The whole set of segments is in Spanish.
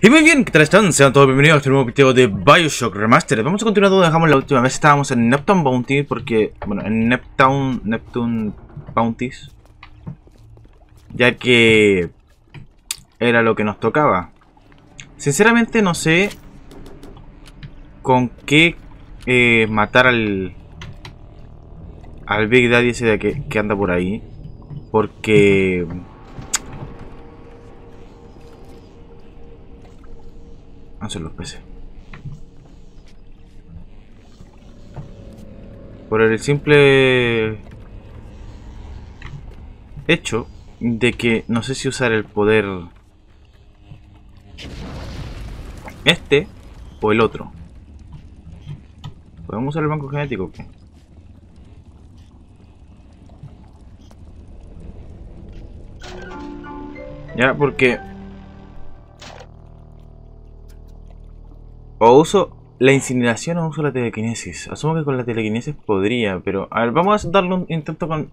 Y muy bien, ¿qué tal están? Sean todos bienvenidos a este nuevo video de Bioshock Remastered. Vamos a continuar donde dejamos la última vez. Estábamos en Neptune Bounty porque... Bueno, en Neptune... Neptune Bounties Ya que... Era lo que nos tocaba. Sinceramente no sé... Con qué... Eh, matar al... Al Big Daddy ese de que, que anda por ahí Porque... Hacen los peces. Por el simple hecho de que no sé si usar el poder este o el otro. ¿Podemos usar el banco genético qué? Ya, porque O uso la incineración o uso la telequinesis. Asumo que con la telequinesis podría, pero... A ver, vamos a darle un intento con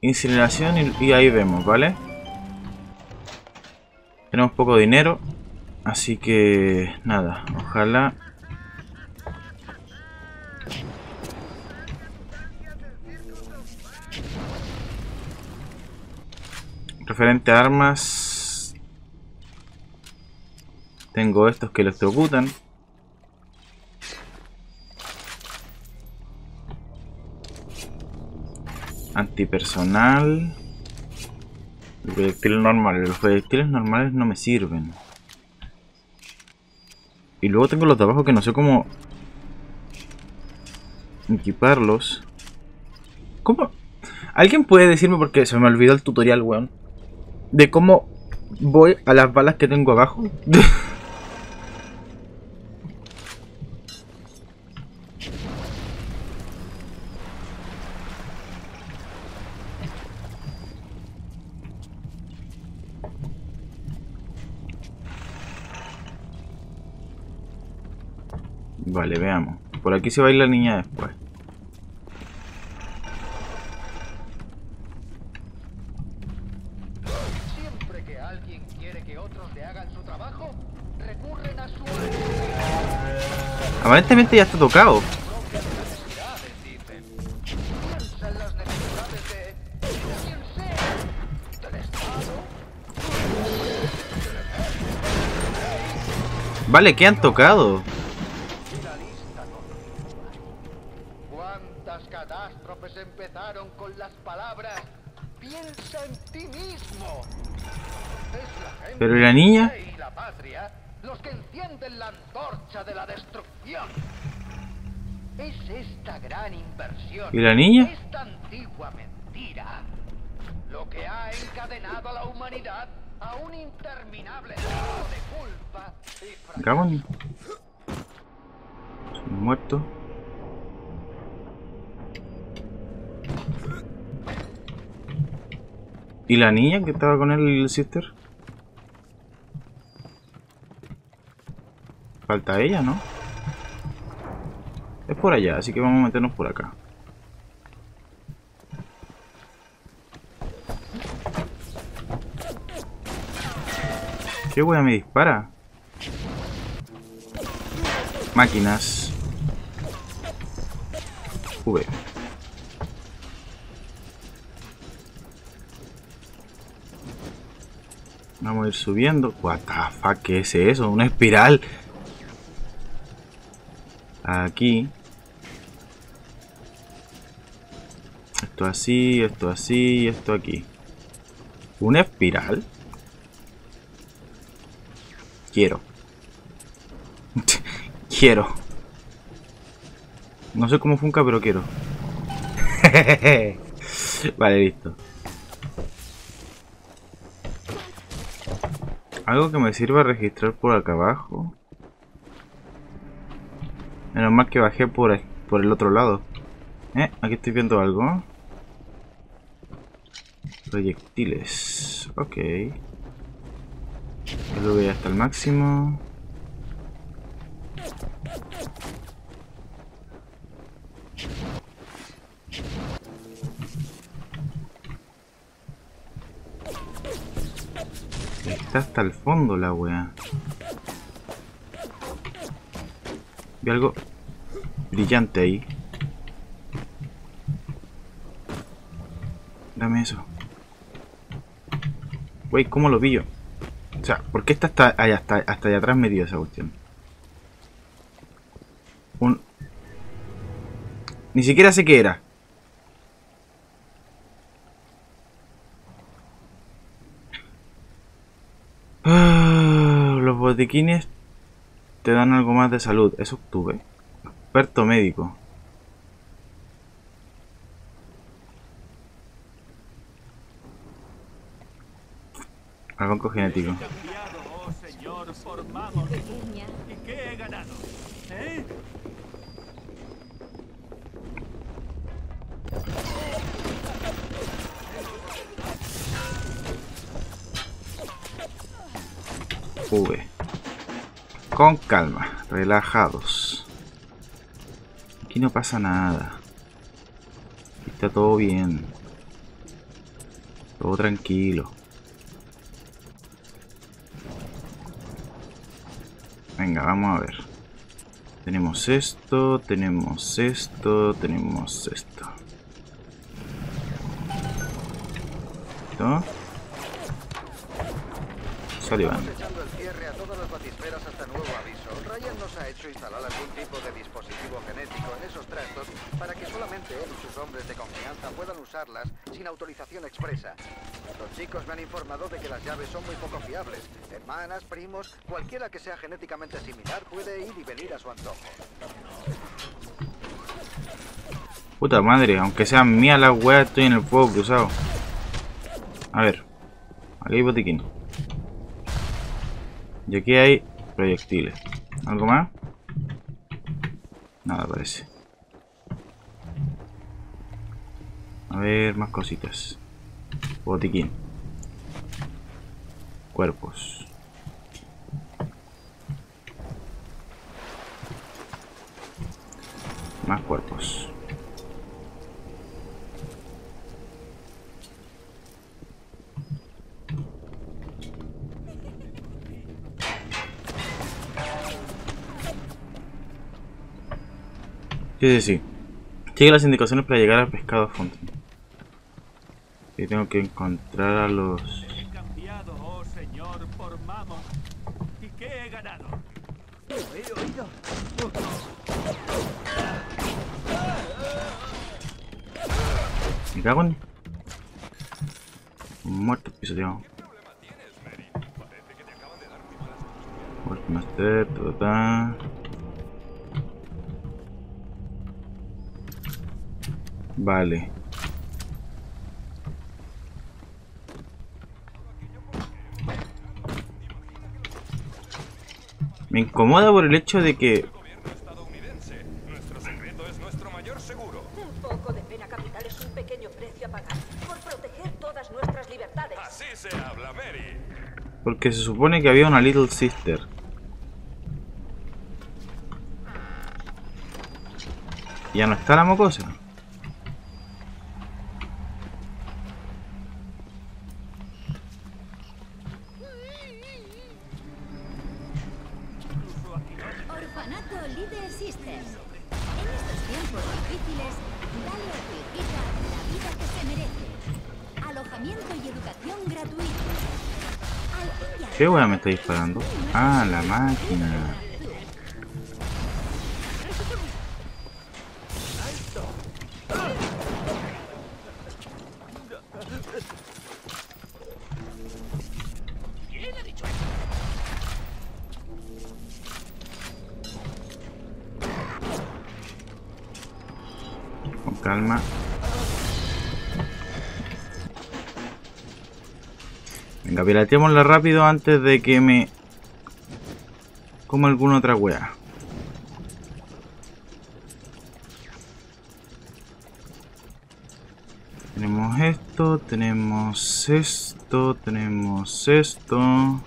incineración y, ahí vemos, ¿vale? Tenemos poco dinero, así que... Nada, ojalá... Referente a armas... Tengo estos que electrocutan. Antipersonal. Proyectiles normales. Los proyectiles normales no me sirven. Y luego tengo los de abajo que no sé cómo equiparlos. ¿Cómo? ¿Alguien puede decirme, porque se me olvidó el tutorial, weón? De cómo voy a las balas que tengo abajo. Vale, veamos. Por aquí se va a ir la niña después. Siempre que alguien quiere que otros le hagan su trabajo, recurren a su Aparentemente ya está tocado. Piensa en las necesidades de quien sea, del Estado. Vale, ¿qué han tocado? Con las palabras piensa en ti mismo? Es la gente Pero ¿y la niña? y la patria los que encienden la antorcha de la destrucción. Es esta gran inversión. ¿Y la niña? Esta antigua mentira. Lo que ha encadenado a la humanidad a un interminable de culpa y fracaso. Muerto. ¿Y la niña que estaba con el sister? Falta ella, ¿no? Es por allá, así que vamos a meternos por acá. ¿Qué wea me dispara? Máquinas. V. Vamos a ir subiendo. What the fuck, ¿qué es eso? Una espiral. Aquí. Esto así, esto así, esto aquí. ¿Una espiral? Quiero. quiero. No sé cómo funca, pero quiero. vale, listo. Algo que me sirva registrar por acá abajo. Menos mal que bajé por, por el otro lado. Eh, aquí estoy viendo algo. Proyectiles. Ok. Lo voy hasta el máximo. Está hasta el fondo la wea. Vi algo brillante ahí. Dame eso. Wey, ¿cómo lo pillo? O sea, ¿por qué está hasta allá, hasta, hasta allá atrás medio esa cuestión? Un... Ni siquiera sé qué era. Ah, los te dan algo más de salud. Eso obtuve. Experto médico. Algo genético. oh Con calma, relajados. Aquí no pasa nada. Aquí está todo bien. Todo tranquilo. Venga, vamos a ver. Tenemos esto, tenemos esto, tenemos esto. ¿Listo? Sullivan. Estamos echando el cierre a todas las batisferas hasta nuevo aviso. Ryan nos ha hecho instalar algún tipo de dispositivo genético en esos trastos para que solamente él y sus hombres de confianza puedan usarlas sin autorización expresa. Los chicos me han informado de que las llaves son muy poco fiables. Hermanas, primos, cualquiera que sea genéticamente similar puede ir y venir a su antojo. Puta madre, aunque sean mías las weas, estoy en el fuego cruzado. A ver. Aquí hay botiquín. Y aquí hay proyectiles. ¿Algo más? Nada parece. A ver, más cositas. Botiquín. Cuerpos. Más cuerpos. Sí, sí, sí. Sigue las indicaciones para llegar al pescado Fountain. Y tengo que encontrar a los... He cambiado, oh señor, por Mammon. ¿Y qué. Muerto pisoteado. Master, todo está. Vale. Me incomoda por el hecho de que gobierno estadounidense. Nuestro secreto es nuestro mayor seguro. Un poco de pena capital es un pequeño precio a pagar por proteger todas nuestras libertades. Así se habla, Mary. Porque se supone que había una Little Sister. Ya no está la mocosa. Algún día ¿Qué wea me está disparando? Ah, la máquina. Con calma. Venga, pirateémosla rápido antes de que me... Como alguna otra wea. Tenemos esto, tenemos esto, tenemos esto.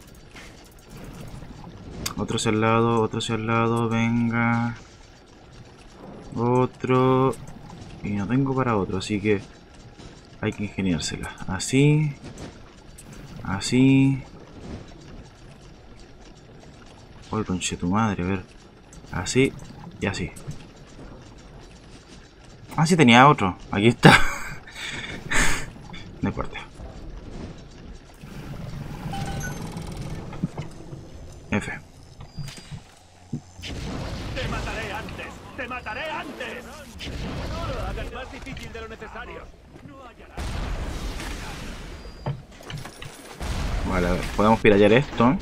Otro hacia el lado, otro hacia el lado, venga. Otro. Y no tengo para otro, así que hay que ingeniársela. Así. Así. Por conche tu madre, a ver. Así y así. Ah, sí tenía otro. Aquí está. no importa. Pirallar esto.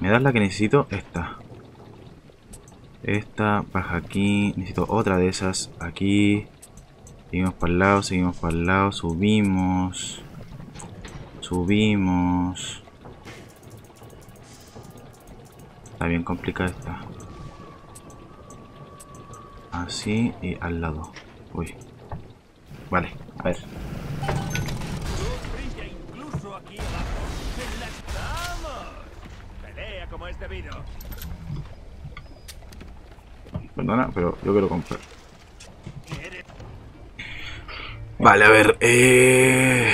Me das la que necesito, esta. Esta, baja aquí, necesito otra de esas, aquí. Seguimos para el lado, seguimos para el lado, subimos. Subimos. Está bien complicada esta. Así y al lado. Uy. Vale, a ver. Luz brilla incluso aquí abajo. ¡En la... ¡Vamos! Pelea como es debido. Perdona, pero yo quiero comprar. Vale, a ver. Eh...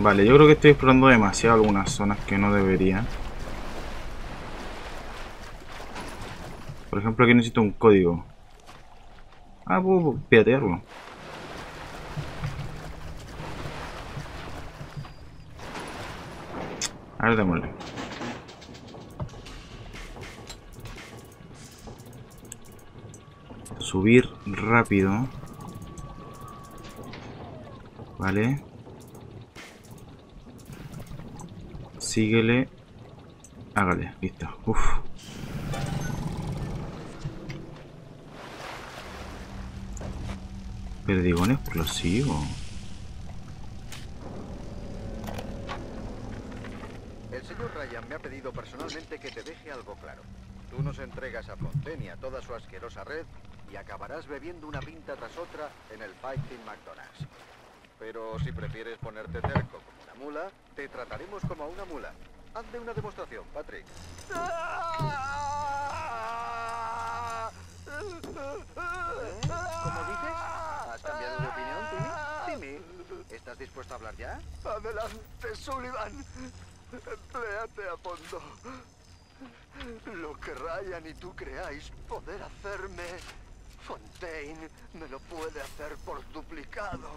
Vale, yo creo que estoy explorando demasiado algunas zonas que no debería. Por ejemplo, aquí necesito un código. Ah, puedo piratearlo. A ver, démosle. Subir rápido. Vale. Síguele. Hágale, listo. Uf. Perdigón explosivo. El señor Ryan me ha pedido personalmente que te deje algo claro. Tú nos entregas a Fontaine y a toda su asquerosa red y acabarás bebiendo una pinta tras otra en el Fighting McDonald's. Pero si prefieres ponerte una mula, te trataremos como a una mula. Hazme una demostración, Patrick. ¿Cómo dices? ¿Has cambiado de opinión, Timmy? Timmy, ¿estás dispuesto a hablar ya? Adelante, Sullivan. Empléate a fondo. Lo que Ryan y tú creáis poder hacerme, Fontaine me lo puede hacer por duplicado.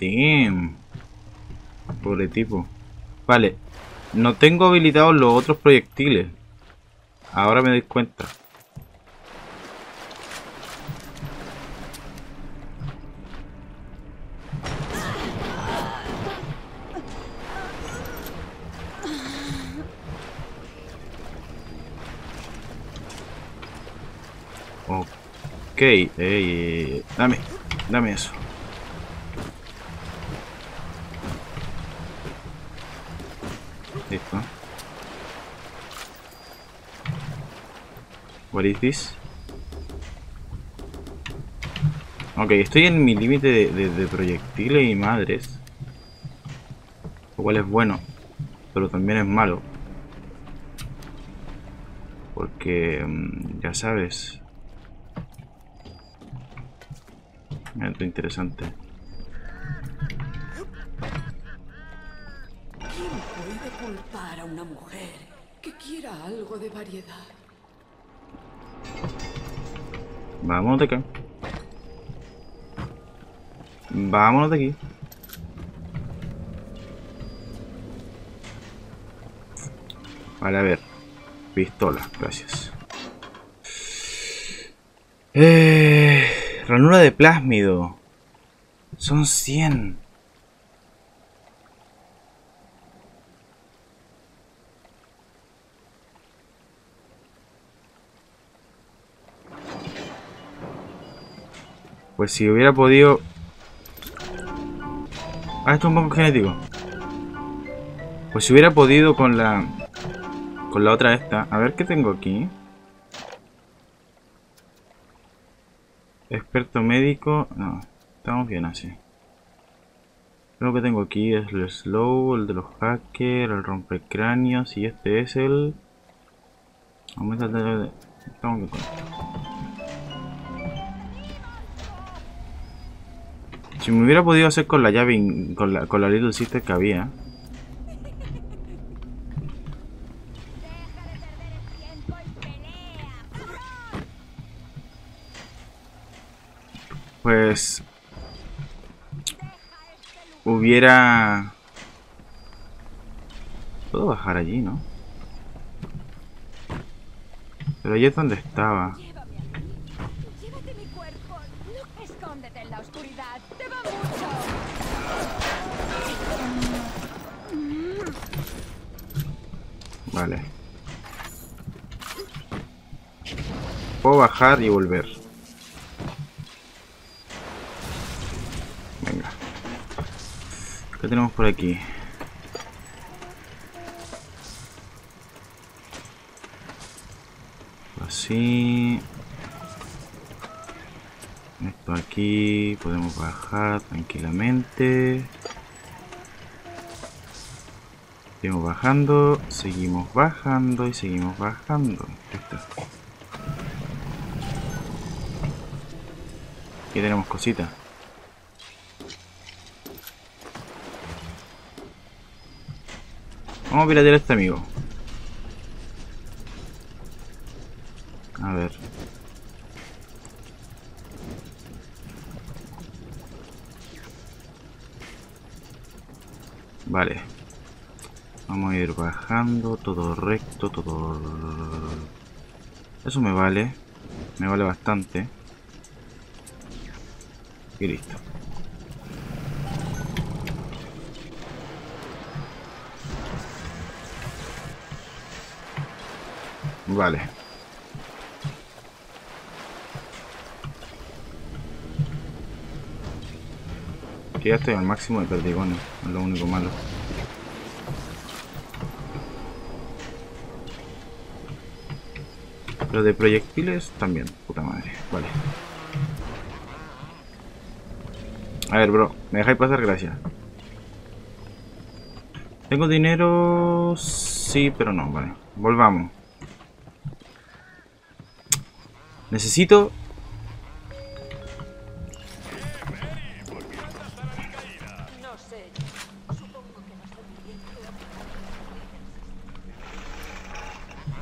Damn. Pobre tipo. Vale. No tengo habilitados los otros proyectiles. Ahora me doy cuenta. Dame, dame eso. Listo. What is this? Ok, estoy en mi límite de, de- de proyectiles y madres. Lo cual es bueno, pero también es malo. Porque, mm, ya sabes. Esto interesante. Una mujer que quiera algo de variedad? Vámonos de acá. Vámonos de aquí. Vale, a ver. Pistola, gracias. Eh, ranura de plásmido. Son 100. Pues si hubiera podido... Ah, esto es un banco genético. Pues si hubiera podido con la... Con la otra esta. A ver qué tengo aquí. Experto médico. No, estamos bien así. Lo que tengo aquí es el slow, el de los hackers, el rompecráneos y este es el... Aumenta el... Estamos bien con esto. Si me hubiera podido hacer con la llave, con la, con la Little Sister que había. Pues hubiera... Puedo bajar allí, ¿no? Pero allí es donde estaba. Vale. Puedo bajar y volver. Venga. ¿Qué tenemos por aquí? Así. Esto aquí. Podemos bajar tranquilamente. Seguimos bajando, seguimos bajando y seguimos bajando. Listo. Aquí tenemos cositas. Vamos a piratear a este amigo. A ver. Vale. Vamos a ir bajando, todo recto, todo... Eso me vale. Me vale bastante. Y listo. Vale. Ya estoy al máximo de perdigones, es lo único malo. Pero de proyectiles también, puta madre. Vale. A ver, bro, ¿me dejáis pasar? Gracias. ¿Tengo dinero? Sí, pero no, vale. Volvamos. Necesito...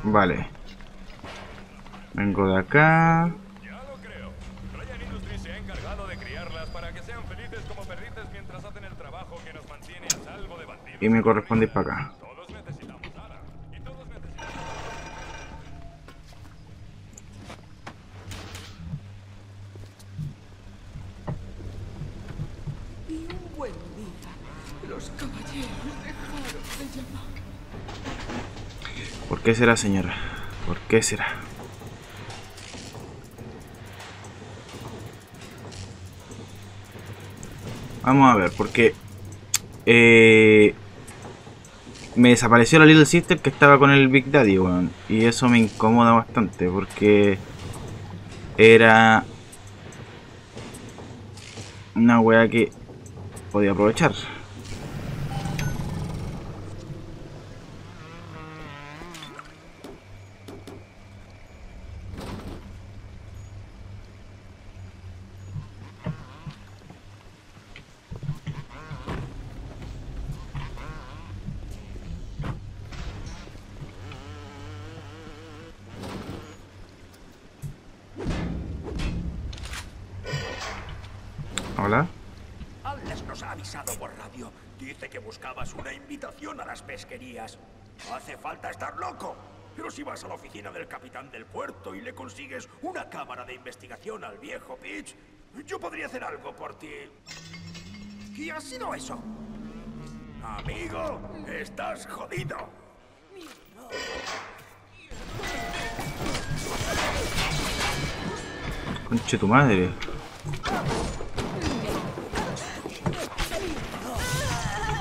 Vale. De acá. Y me corresponde ir para acá. ¿Por qué será, señora? ¿Por qué será? Vamos a ver, porque... eh, me desapareció la Little Sister que estaba con el Big Daddy, weón. Y eso me incomoda bastante, porque... Era... Una wea que podía aprovechar. consigues una cámara de investigación al viejo Peach, yo podría hacer algo por ti. ¿Qué ha sido eso? Amigo, estás jodido. Conche tu madre.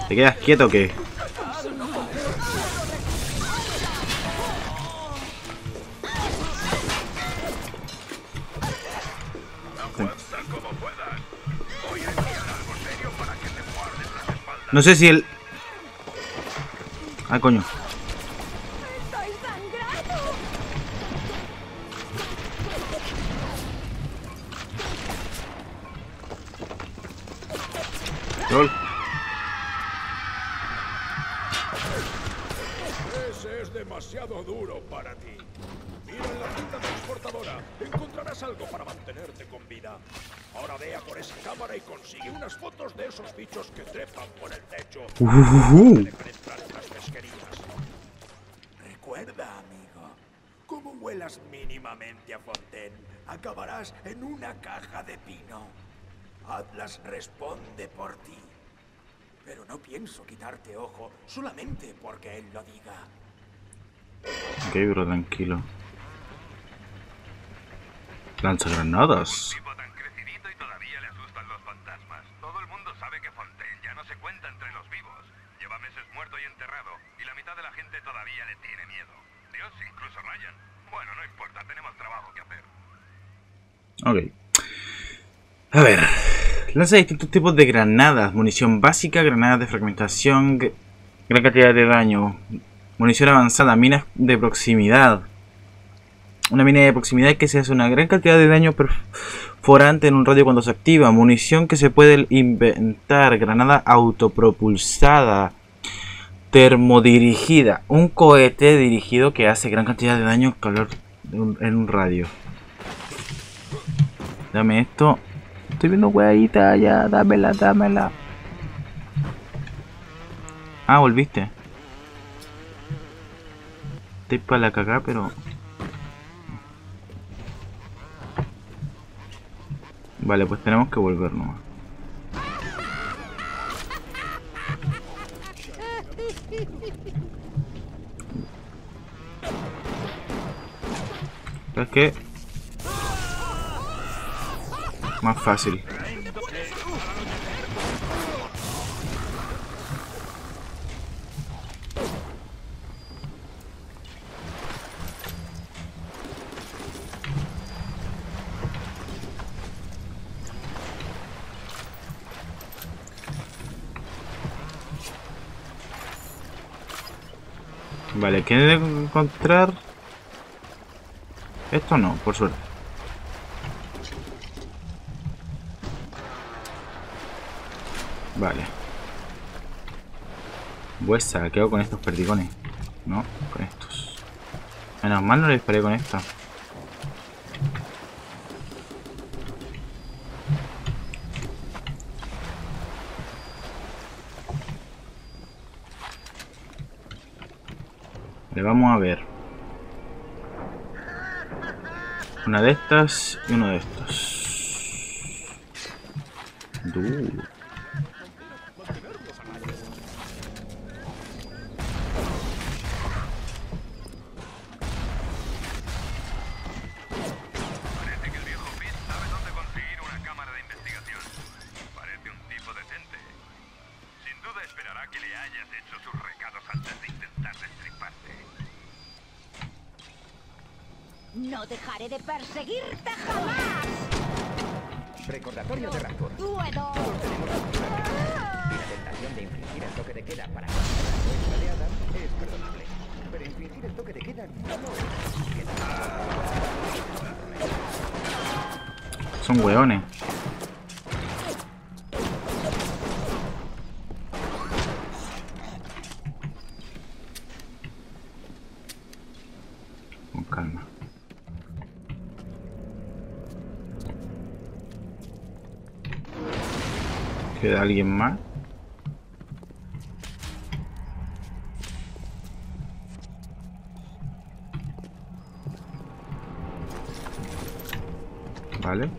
¿Te quedas quieto o qué? No sé si el... Ah, coño. Responde por ti. Pero no pienso quitarte ojo solamente porque él lo diga. Ok, bro, tranquilo. Lanza granadas. tipo tan crecidito y todavía le asustan los fantasmas. Todo el mundo sabe que Fontaine ya no se cuenta entre los vivos. Lleva meses muerto y enterrado, y la mitad de la gente todavía le tiene miedo. Dios, incluso Ryan. Bueno, no importa, tenemos trabajo que hacer. Ok. A ver. Lanza distintos tipos de granadas. Munición básica, granadas de fragmentación, gr- gran cantidad de daño. Munición avanzada, minas de proximidad. Una mina de proximidad que se hace una gran cantidad de daño perforante en un radio cuando se activa. Munición que se puede inventar. Granada autopropulsada. Termodirigida. Un cohete dirigido que hace gran cantidad de daño calor en un radio. Dame esto. Estoy viendo hueadita ya, dámela, dámela. Ah, volviste. Estoy para la cagá, pero. Vale, pues tenemos que volver nomás. ¿Sabes qué? Más fácil. Vale, ¿quién debe encontrar? Esto no, por suerte. Vale. Huesa, ¿qué hago con estos perdigones? No, con estos. Menos mal no le disparé con esto. Le vamos a ver. Una de estas y uno de estos. Du. No dejaré de perseguirte jamás. Recordatorio de Rancor. ¡Puedo! La tentación de infringir el toque de queda para nuestra aliada es perdonable. Pero infringir el toque de queda no es. Son hueones. Con calma. ¿Queda alguien más? Vale.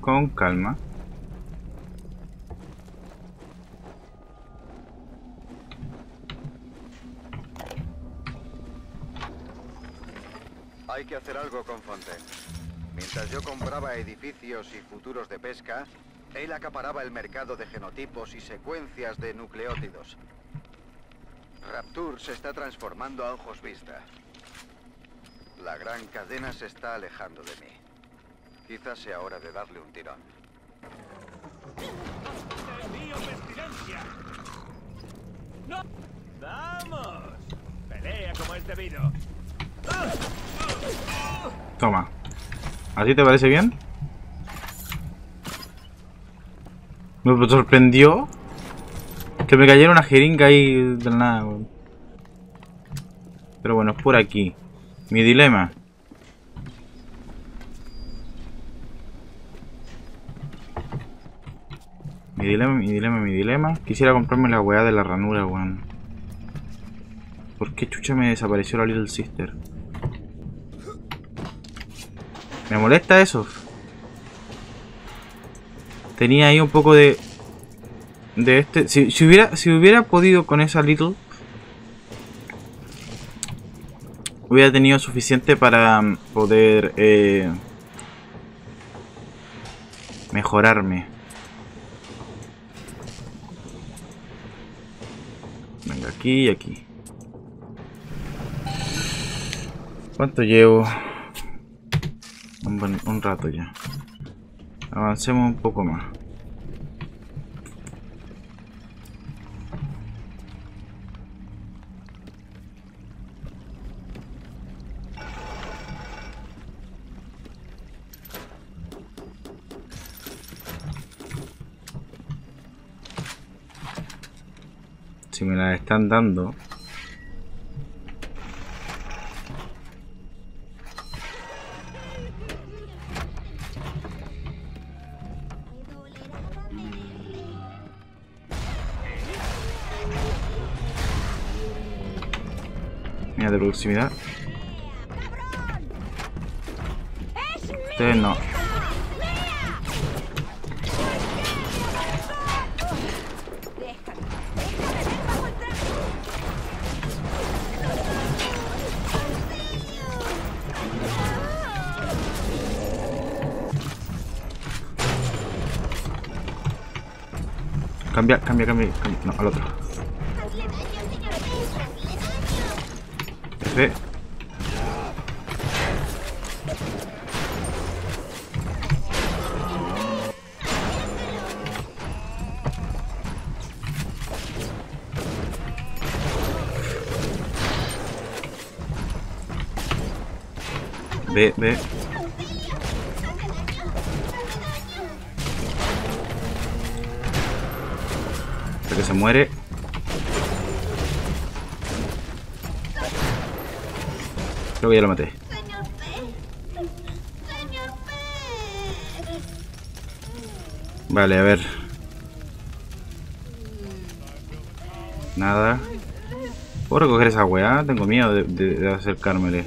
Con calma. Hay que hacer algo con Fontaine. Mientras yo compraba edificios y futuros de pesca, él acaparaba el mercado de genotipos y secuencias de nucleótidos. Rapture se está transformando a ojos vista. La gran cadena se está alejando de mí. Quizás sea hora de darle un tirón. ¡No! ¡Vamos! Pelea como es debido. Toma. ¿A ti te parece bien? Me sorprendió que me cayera una jeringa ahí de nada. Pero bueno, es por aquí. Mi dilema. Mi dilema, mi dilema, mi dilema. Quisiera comprarme la weá de la ranura, weón. ¿Por qué chucha me desapareció la Little Sister? Me molesta eso. Tenía ahí un poco de... De este... Si, hubiera, si hubiera podido con esa Little... Hubiera tenido suficiente para mm, poder... eh, mejorarme. Venga, aquí y aquí. ¿Cuánto llevo? Un, un rato ya. Avancemos un poco más. Si me la están dando. Proximidad. Ustedes no. Cambia, cambia, cambia, cambia. No, al otro. B, B. Hasta que se muere. Creo que ya lo maté. Vale, a ver. Nada. ¿Puedo recoger esa weá? Tengo miedo de, de- de acercármele.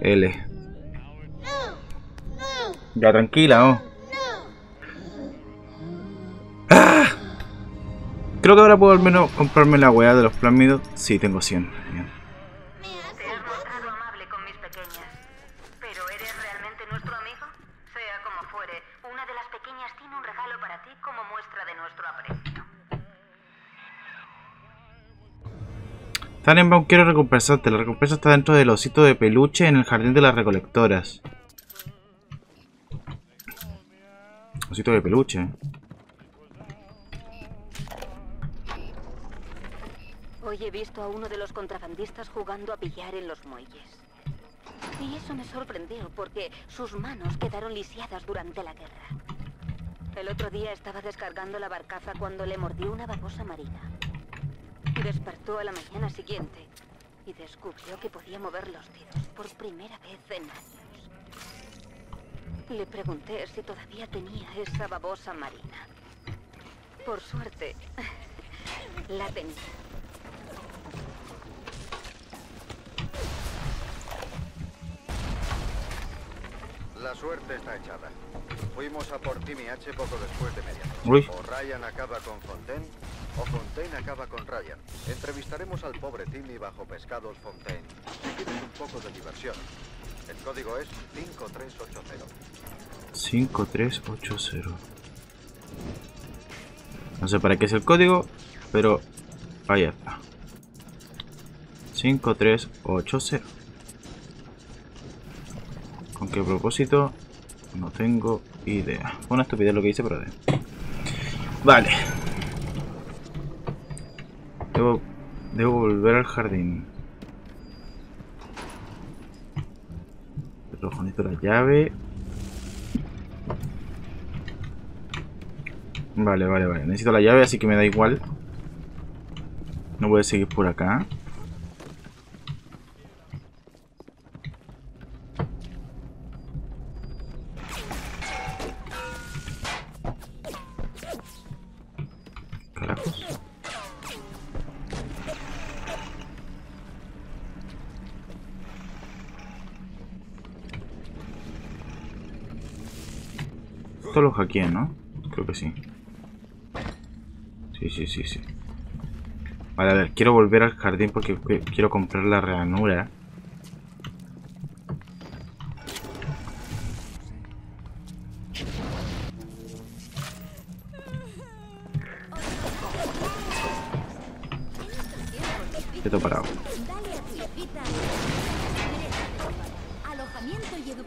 L. Ya, tranquila, ¿no? Creo que ahora puedo al menos comprarme la weá de los plámidos. Sí, tengo 100. Bien. Te has mostrado amable con mis pequeñas. ¿Pero eres realmente nuestro amigo? Sea como fuere, una de las pequeñas tiene un regalo para ti como muestra de nuestro aprecio. Tannenbaum, quiero recompensarte. La recompensa está dentro del osito de peluche en el jardín de las recolectoras. Osito de peluche. He visto a uno de los contrabandistas jugando a billar en los muelles. Y eso me sorprendió porque sus manos quedaron lisiadas durante la guerra. El otro día estaba descargando la barcaza cuando le mordió una babosa marina. Despertó a la mañana siguiente y descubrió que podía mover los dedos por primera vez en años. Le pregunté si todavía tenía esa babosa marina. Por suerte, la tenía. La suerte está echada. Fuimos a por Timmy H poco después de medianoche. O Ryan acaba con Fontaine, o Fontaine acaba con Ryan. Entrevistaremos al pobre Timmy bajo pescados Fontaine. Si quieres un poco de diversión. El código es 5380. 5380. No sé para qué es el código, pero ahí está. 5380. ¿Con qué propósito? No tengo idea. Una estupidez lo que hice, pero de... Vale. Debo, debo volver al jardín. Rojo, necesito la llave. Vale, vale, vale. Necesito la llave, así que me da igual. No voy a seguir por acá. Hackeé, ¿no? Creo que sí. Sí, sí, sí, sí. Vale, a ver, quiero volver al jardín porque qu- quiero comprar la ranura.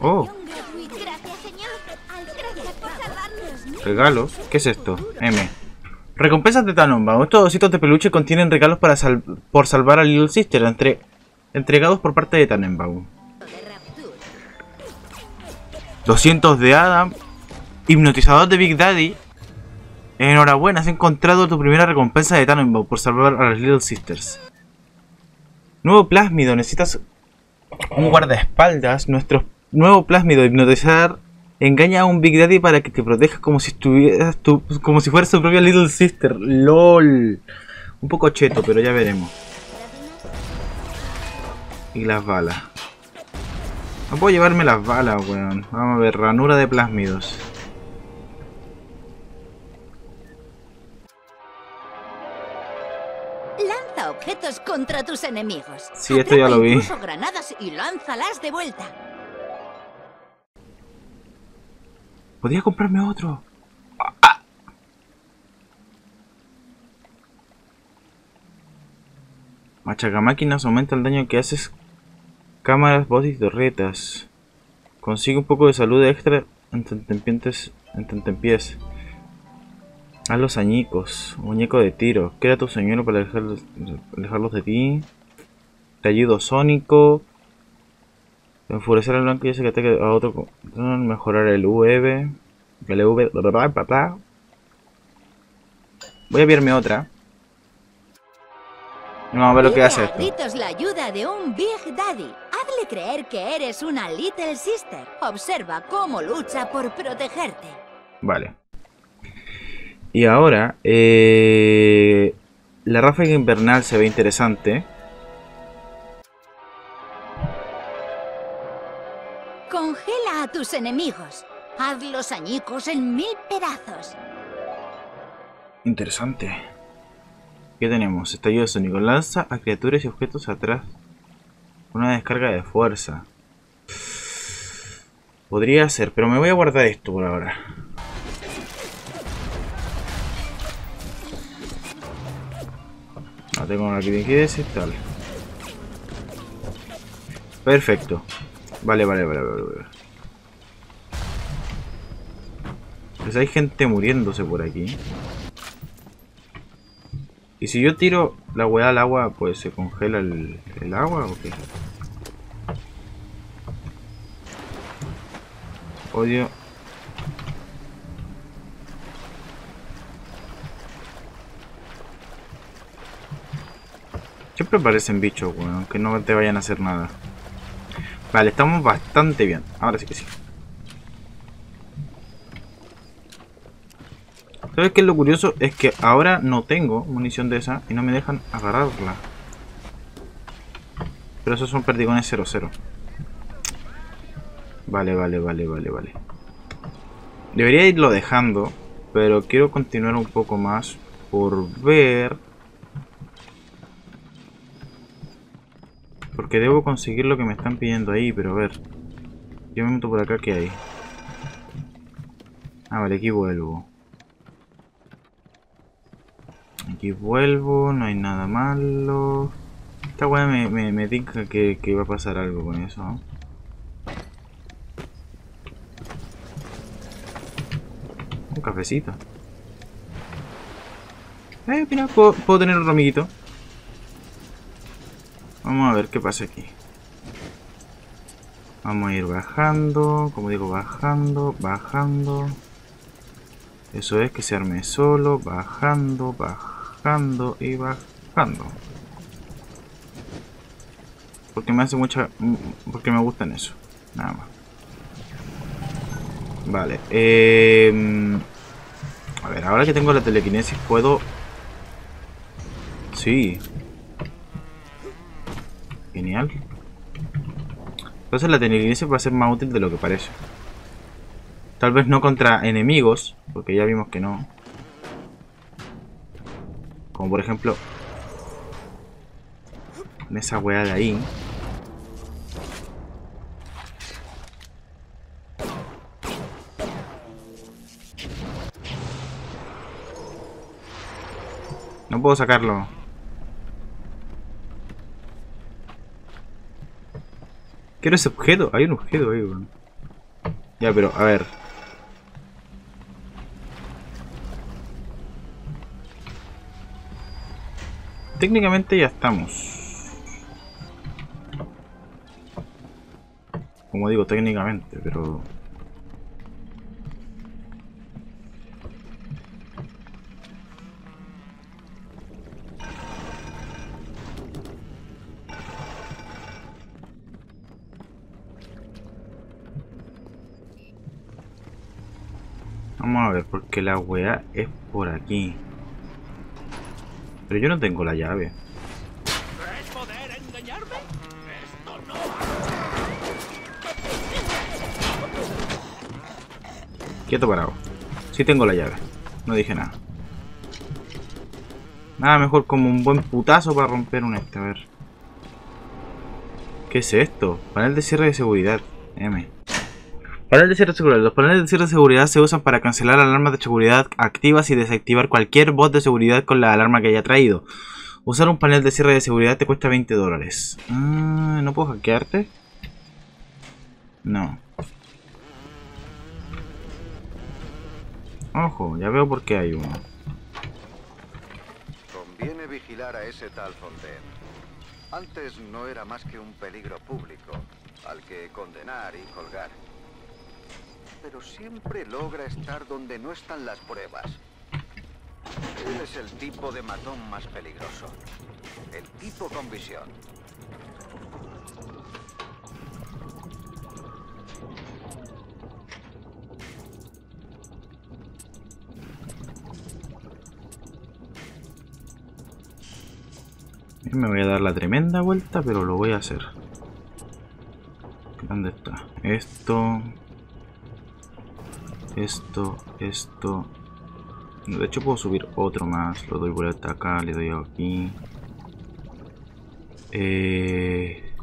Oh. Regalos. ¿Qué es esto? M. Recompensas de Tannenbaum. Estos ositos de peluche contienen regalos para sal- por salvar a Little Sister, entre entregados por parte de Rapture. 200 de Adam. Hipnotizador de Big Daddy. Enhorabuena, has encontrado tu primera recompensa de Tannenbaum por salvar a las Little Sisters. Nuevo plásmido, necesitas un guardaespaldas. Nuestro nuevo plásmido hipnotizar engaña a un Big Daddy para que te proteja como si estuvieras tu, como si fueras su propia Little Sister. LOL. Un poco cheto, pero ya veremos. Y las balas. No puedo llevarme las balas, weón. Vamos a ver, ranura de plásmidos. Objetos contra tus enemigos. Sí, esto ya lo vi. Granadas y lánzalas de vuelta. Podría comprarme otro. Ah. Machaca máquinas aumenta el daño que haces. Cámaras, y torretas. Consigue un poco de salud extra en tentempientes. En tentempiés. Haz los añicos. Muñeco de tiro. Crea tu señuelo para alejarlos, alejarlos de ti. Te ayudo sónico. Enfurecer al blanco y hace que ataque a otro. Mejorar el UV. El UV. bla, bla. Voy a verme otra. Vamos a ver lo que hace a esto. gritos la ayuda de un Big Daddy. Hazle creer que eres una Little Sister. Observa cómo lucha por protegerte. Vale. Y ahora, eh, la ráfaga invernal se ve interesante. Congela a tus enemigos. Hazlos añicos en mil pedazos. Interesante. ¿Qué tenemos? Estallido sónico. Lanza a criaturas y objetos atrás. Una descarga de fuerza. Podría ser, pero me voy a guardar esto por ahora. Tengo que y tal. Perfecto. Vale, vale, vale, vale. vale. Pues hay gente muriéndose por aquí. Y si yo tiro la weá al agua, pues se congela el, el agua o qué? Odio. Siempre aparecen bichos, weón, que no te vayan a hacer nada. Vale, estamos bastante bien. Ahora sí que sí. ¿Sabes qué es lo curioso? Es que ahora no tengo munición de esa y no me dejan agarrarla. Pero esos son perdigones 00. Vale, vale, vale, vale, vale. Debería irlo dejando, pero quiero continuar un poco más por ver. Porque debo conseguir lo que me están pidiendo ahí, pero a ver. Yo me meto por acá, ¿qué hay? Ah, vale, aquí vuelvo. Aquí vuelvo, no hay nada malo. Esta weá me, me, que, que va a pasar algo con eso, ¿no? Un cafecito. Eh, mira, puedo, puedo tener otro amiguito. Vamos a ver qué pasa aquí. Vamos a ir bajando, como digo, bajando, bajando. Eso es que se arme solo, bajando, bajando y bajando. Porque me hace mucha... Porque me gustan eso. Nada más. Vale. Eh, a ver, ahora que tengo la telequinesis puedo... Sí. Entonces la telequinesis va a ser más útil de lo que parece. Tal vez no contra enemigos, porque ya vimos que no. Como por ejemplo... En esa weá de ahí. No puedo sacarlo. Quiero ese objeto. Hay un objeto ahí, weón. Ya, pero, a ver. Técnicamente ya estamos. Como digo, técnicamente, pero... Vamos a ver, porque la weá es por aquí. Pero yo no tengo la llave. Quieto parado. Sí tengo la llave. No dije nada. Nada mejor como un buen putazo para romper un este. A ver. ¿Qué es esto? Panel de cierre de seguridad. M. Panel de cierre de seguridad. Los paneles de cierre de seguridad se usan para cancelar alarmas de seguridad activas y desactivar cualquier bot de seguridad con la alarma que haya traído. Usar un panel de cierre de seguridad te cuesta 20 dólares. Ah, ¿No puedo hackearte? No. Ojo, ya veo por qué hay uno. Conviene vigilar a ese tal Fontaine. Antes no era más que un peligro público, al que condenar y colgar. Pero siempre logra estar donde no están las pruebas. Él es el tipo de matón más peligroso. El tipo con visión. Me voy a dar la tremenda vuelta, pero lo voy a hacer. ¿Dónde está? Esto. Esto, esto. De hecho puedo subir otro más. Lo doy vuelta acá, le doy aquí. Eh,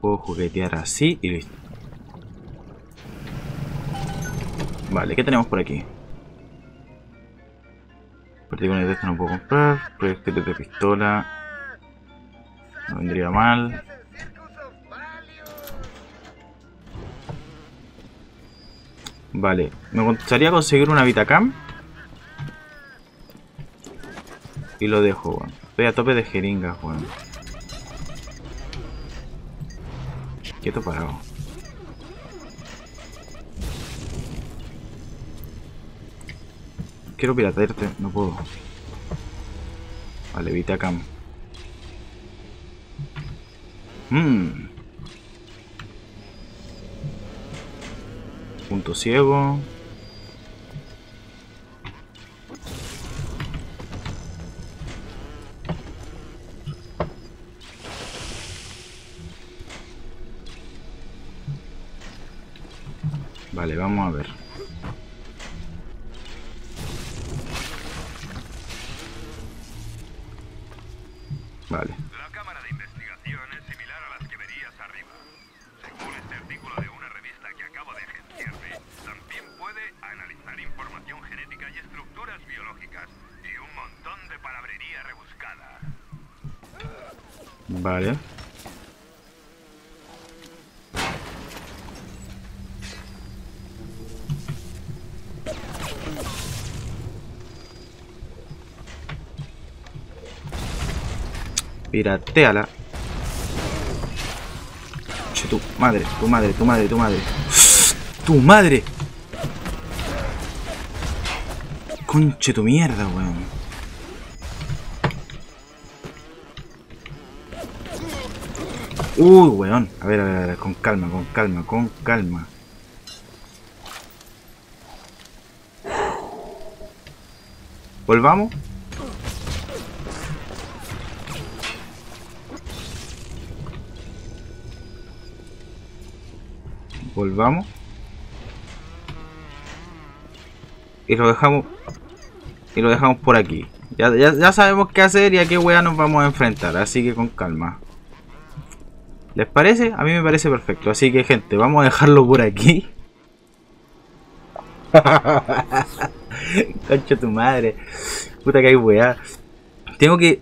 puedo juguetear así y listo. Vale, ¿qué tenemos por aquí? Perdigones de esto no puedo comprar. Proyectiles de pistola. No vendría mal. Vale, me gustaría conseguir una Vitacam. Y lo dejo, weón. Estoy a tope de jeringas, weón. Quieto parado. Quiero piratearte, no puedo. Vale, Vitacam. Mmm. Punto ciego. Vale, vamos a ver. Vale. La cámara de investigación es similar a las que verías arriba. Según este artículo de una revista que acabo de agenciarme, también puede analizar información genética y estructuras biológicas y un montón de palabrería rebuscada. Vale. Pirateala. Che, tu madre, tu madre, tu madre, tu madre. ¡Tu madre! Conche tu mierda, weón. Uy, weón. A ver, a ver, a ver, con calma, con calma, con calma. Volvamos. Volvamos. Y lo dejamos. Y lo dejamos por aquí. Ya, ya, ya sabemos qué hacer y a qué wea nos vamos a enfrentar. Así que con calma. ¿Les parece? A mí me parece perfecto. Así que gente, vamos a dejarlo por aquí. Concha tu madre. Puta que hay weá. Tengo que.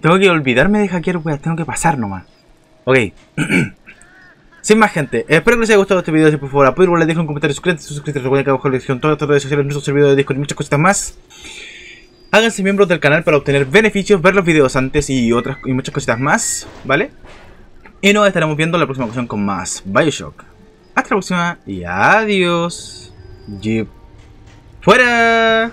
Tengo que olvidarme de hackear weá. Tengo que pasar nomás. Ok. Sin más gente, espero que les haya gustado este video. Si por favor apoyen, les dejo un comentario, suscríbanse, suscríbanse, recuerden que abajo la descripción todas las redes sociales, nuestros servidores de Discord y muchas cositas más. Háganse miembros del canal para obtener beneficios, ver los videos antes y otras y muchas cositas más, ¿vale? Y nos estaremos viendo en la próxima ocasión con más Bioshock. Hasta la próxima y adiós. Jeep. ¡Fuera!